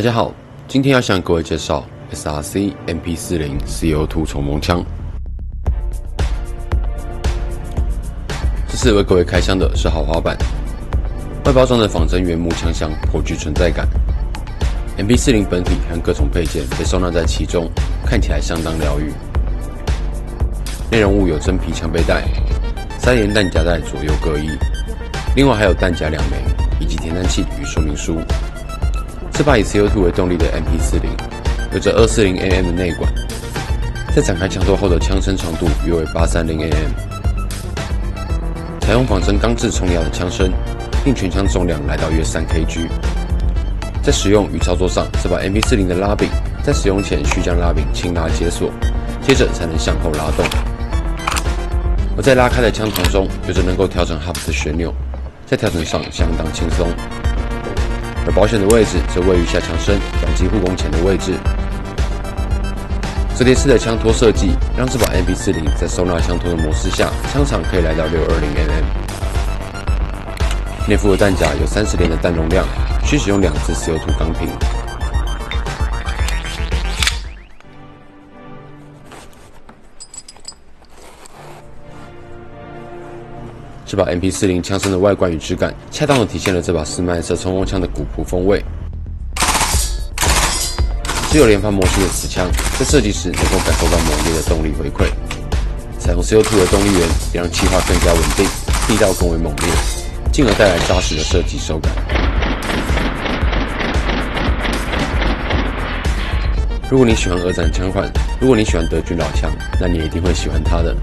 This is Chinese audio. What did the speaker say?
大家好，今天要向各位介绍 SRC MP40 CO2 冲锋枪。这次为各位开箱的是豪华版，外包装的仿真原木枪箱颇具存在感。MP40 本体和各种配件被收纳在其中，看起来相当疗愈。内容物有真皮枪背带、三连弹夹带左右各一，另外还有弹夹两枚以及填弹器与说明书。这把以 CO2 为动力的 MP40，有着 240mm 的内管，在展开枪托后的枪身长度约为 830mm，采用仿真钢制冲压的枪身，令全枪重量来到约 3kg。在使用与操作上，这把 MP40 的拉柄在使用前需将拉柄轻拉解锁，接着才能向后拉动。而在拉开的枪膛中，有着能够调整 h u b 的旋钮，在调整上相当轻松。而保险的位置则位于下枪身扳机护弓前的位置。折叠式的枪托设计，让这把 MP40 在收纳枪托的模式下，枪长可以来到 620mm。内附的弹夹有三十连的弹容量，需使用两只 CO2 钢瓶。这把 MP40 枪身的外观与质感，恰当的体现了这把斯麦瑟冲锋枪的古朴风味。只有连发模式的此枪，在设计时能够感受到猛烈的动力回馈。采用 CO2 的动力源，也让气化更加稳定，力道更为猛烈，进而带来扎实的射击手感。如果你喜欢二战枪款，如果你喜欢德军老枪，那你一定会喜欢它的。